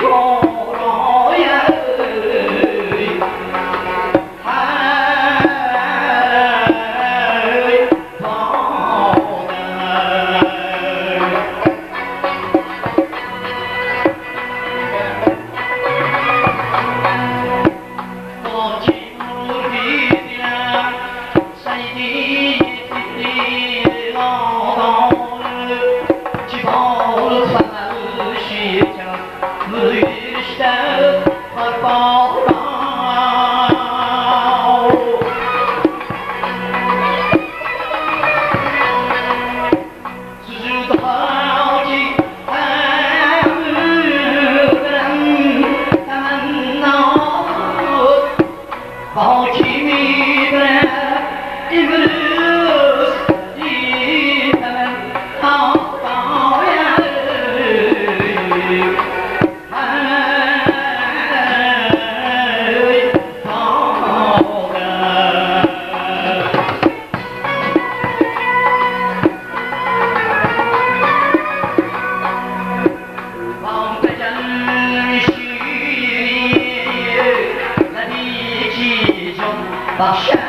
Lord. Russia.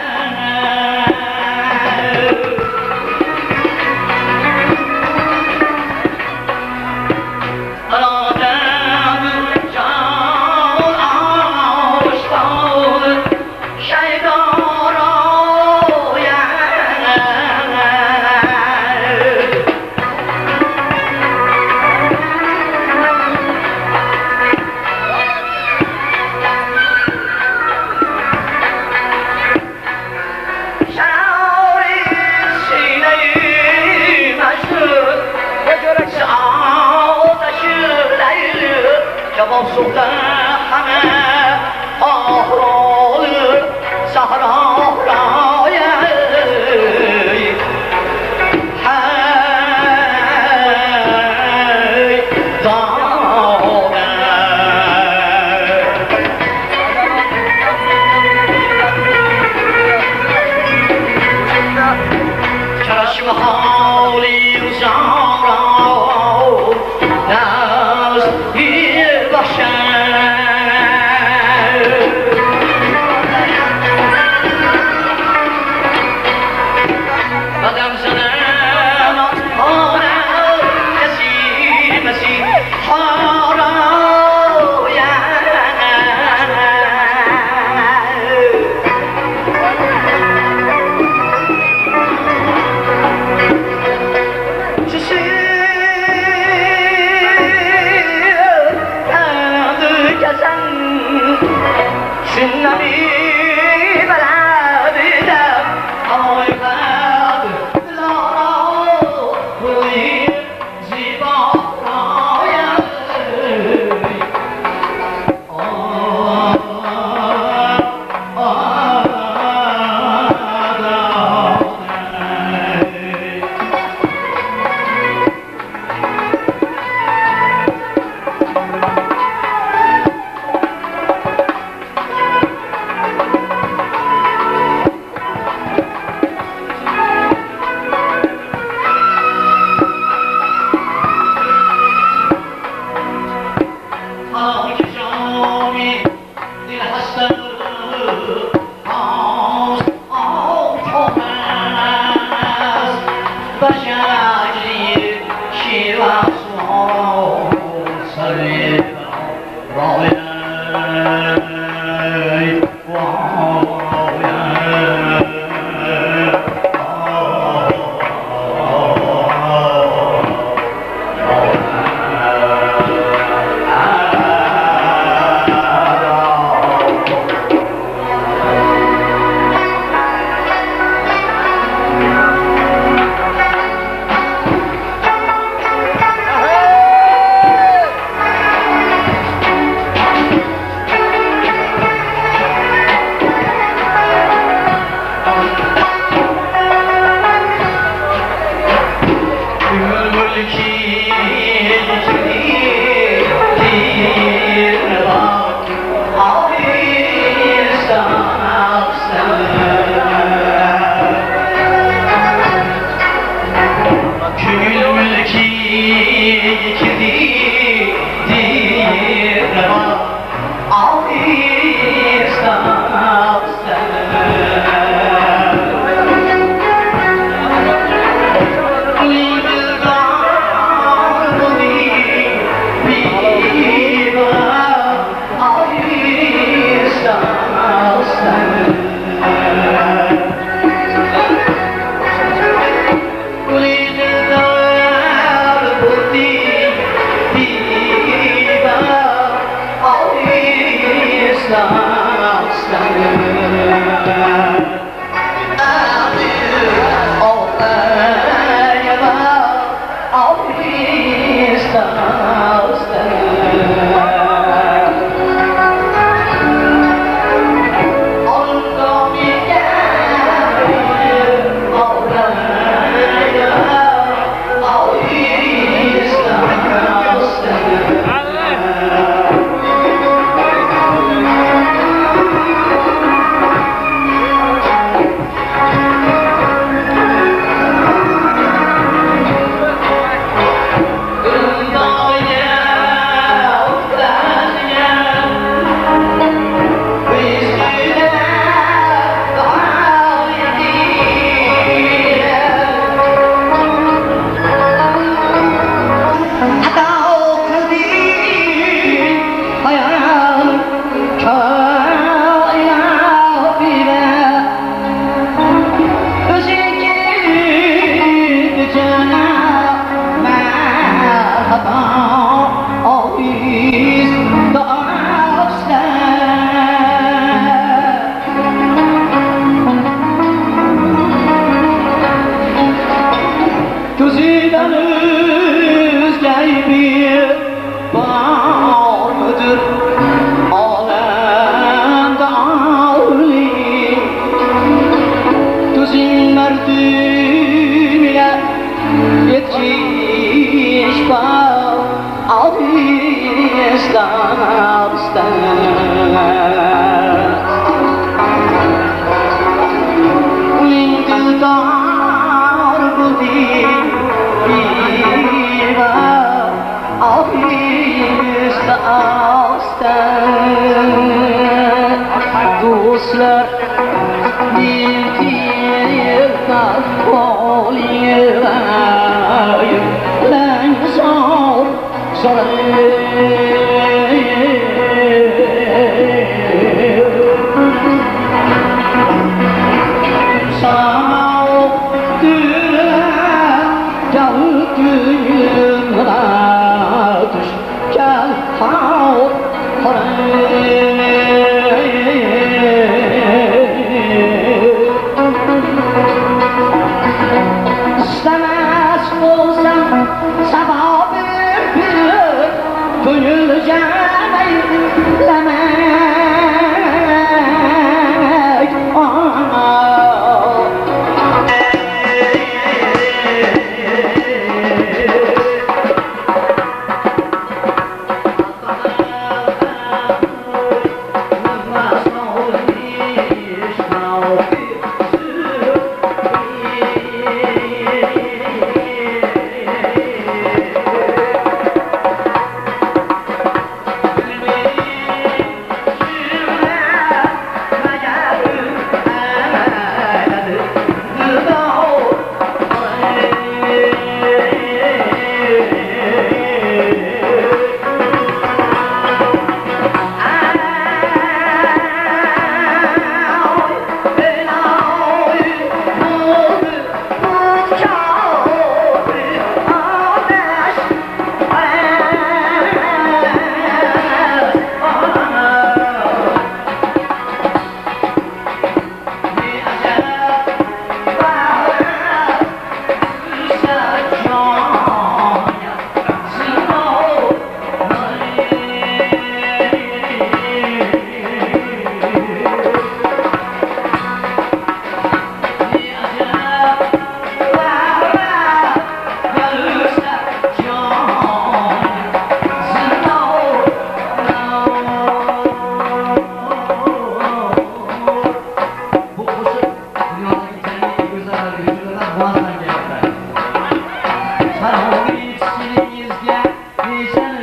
Stop, stop.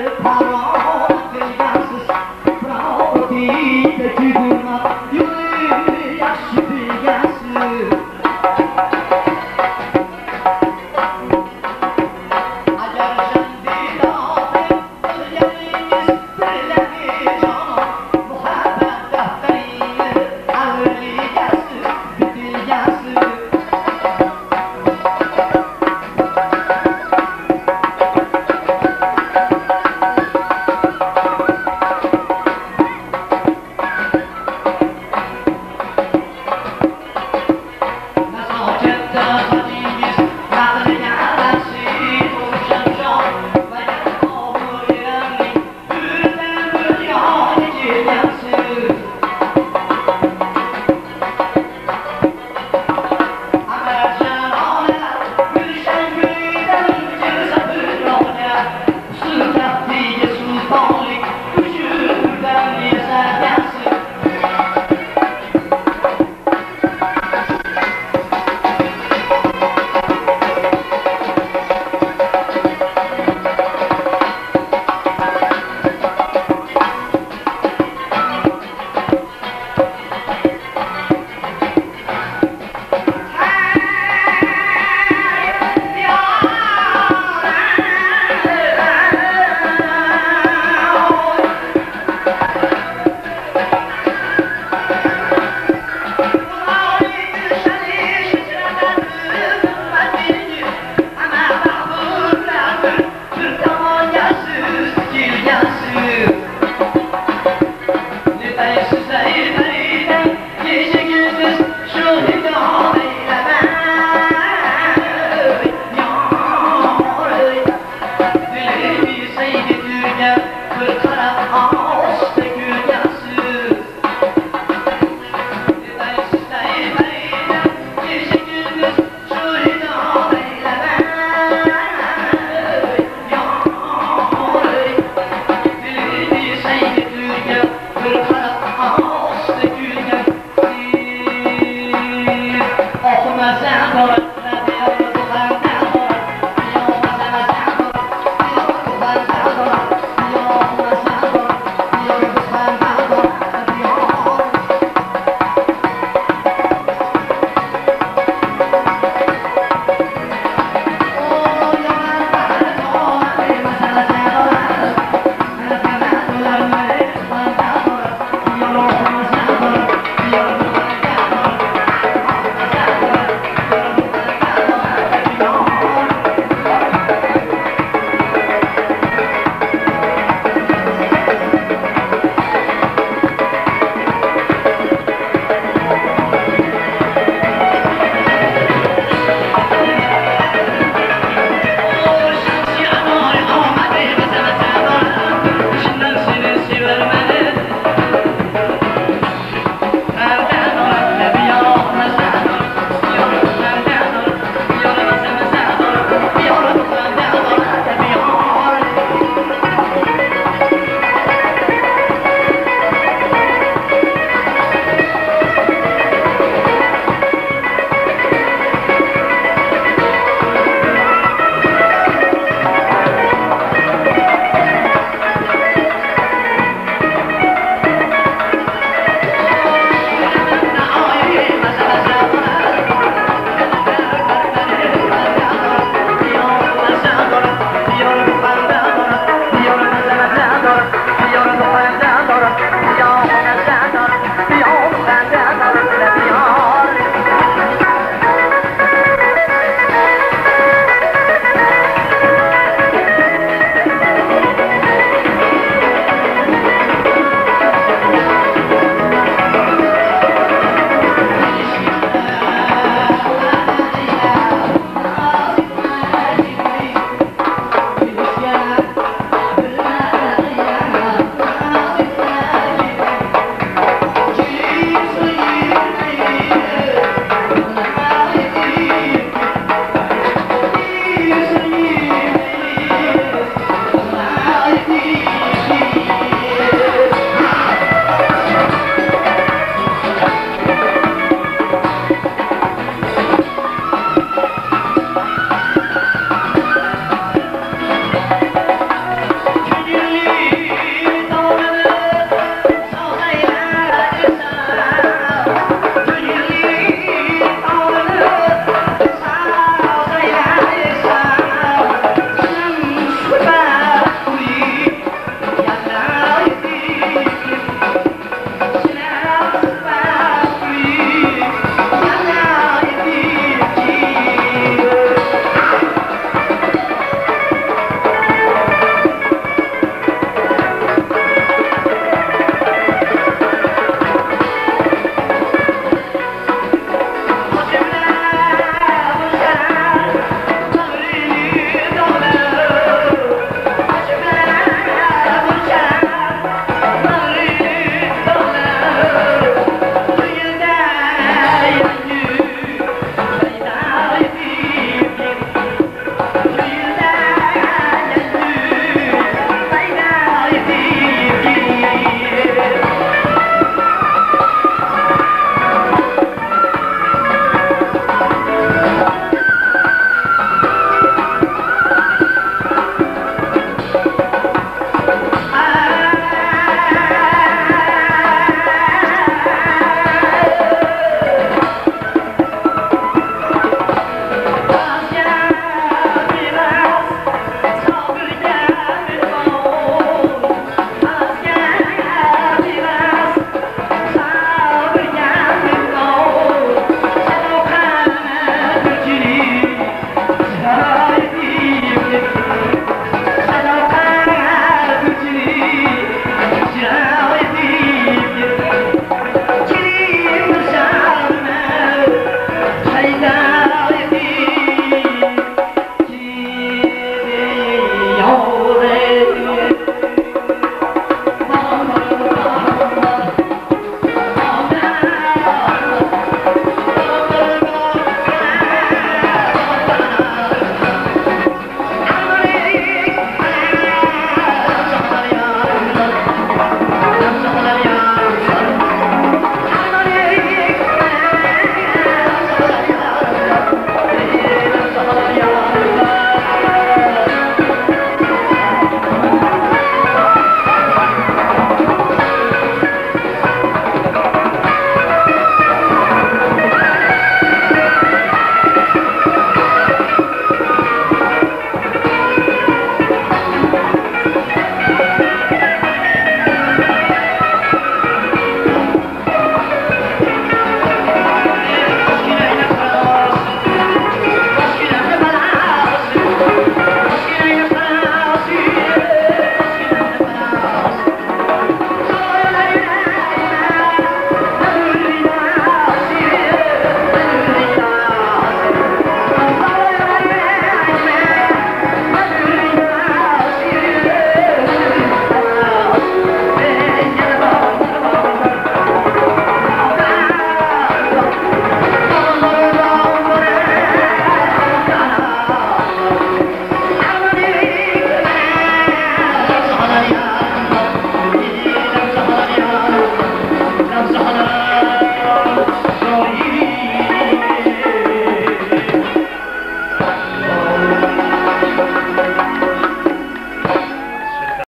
Được?